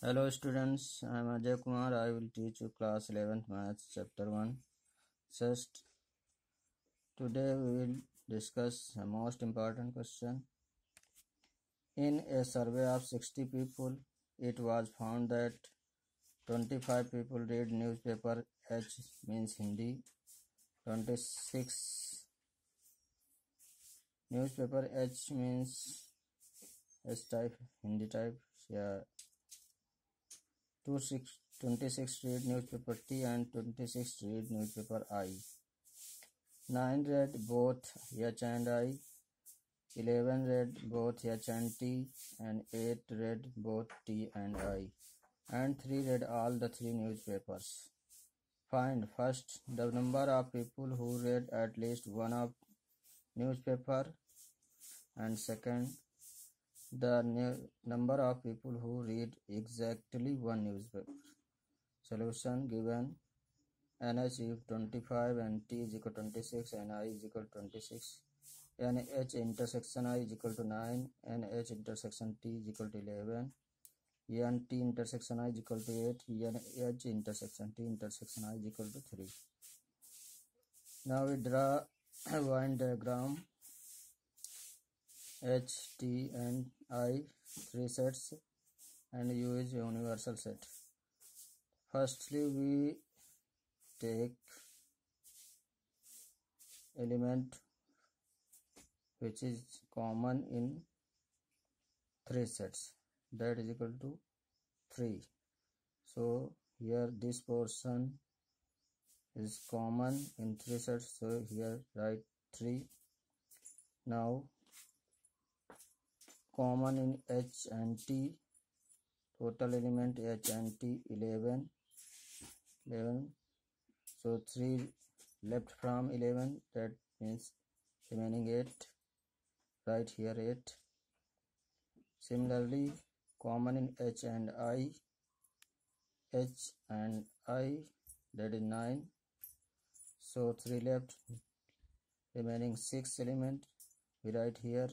Hello students, I am Ajay Kumar. I will teach you class 11th maths chapter 1. Just today we will discuss a most important question. In a survey of 60 people, it was found that 25 people read newspaper H means Hindi, 26 newspaper H means S type Hindi type yeah 26 26 read newspaper T and 26 read newspaper I. 9 read both H and I. 11 read both H and T and 8 read both T and I. And 3 read all the three newspapers. Find first the number of people who read at least one of newspaper and second the number of people who read exactly one newspaper. Solution given NH is 25 and T is equal to 26 and I is equal to 26. NH intersection I is equal to 9, and h intersection T is equal to 11, and t intersection I is equal to 8, and h intersection T intersection I is equal to 3. Now we draw a Venn diagram H, T and I three sets and U is universal set. Firstly we take element which is common in three sets. That is equal to 3 so here this portion is common in three sets. So here write 3 now common in H and T. Total element H and T 11 11 so 3 left from 11 that means remaining 8 right here 8 similarly common in H and I H and I that is 9 so 3 left remaining 6 element we write here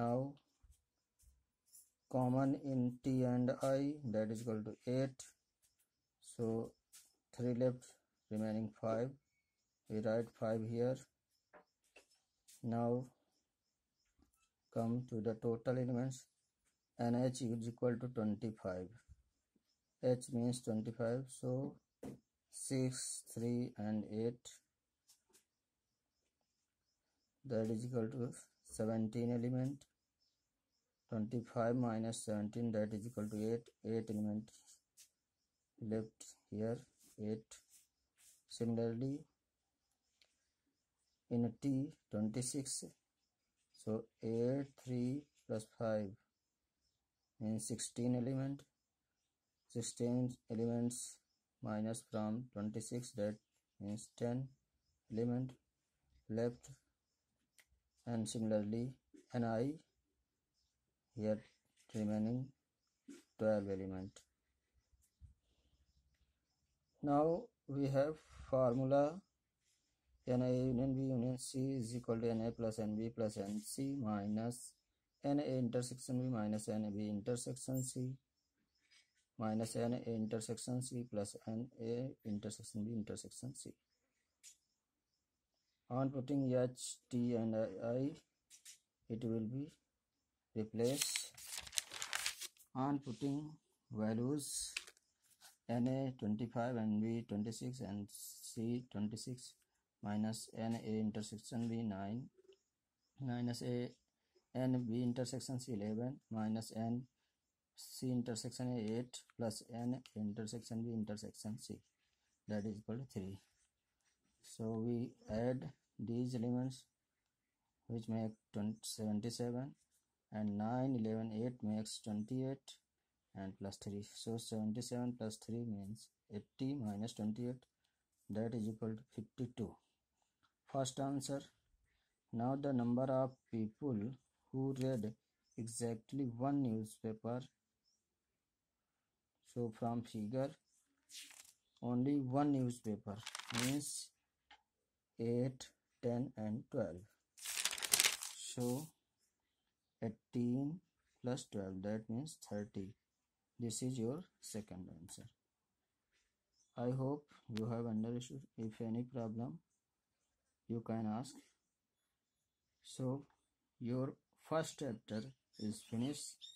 now common in t and i that is equal to 8 so 3 left remaining 5 we write 5 here. Now come to the total elements. Nh is equal to 25 h means 25 so 6 3 and 8 that is equal to 17 element 25 minus 17 that is equal to 8 8 element left here 8 similarly in t 26 so 8 3 plus 5 means 16 element. 16 elements minus from 26 that means 10 element. Left and similarly ni here remaining 12 element. Now we have formula na union b union c is equal to na plus nb plus nc minus na intersection b minus nb intersection c minus na intersection c plus na intersection b intersection c on putting h t and i it will be replaced. On putting values na 25 and b 26 and c 26 minus na intersection b 9 minus a a n b intersection c 11 minus n c intersection a 8 plus n intersection b intersection c. That is equal to 3 so we add these elements which make 20, 77 and 9 11 8 makes 28 and plus 3 so 77 plus 3 means 80 minus 28 that is equal to 52 first answer now the number of people who read exactly one newspaper. So from figure only one newspaper means 8 10 and 12 so 18 plus 12 that means 30 this is your second answer. I hope you have understood. If any problem you can ask. So your first chapter is finished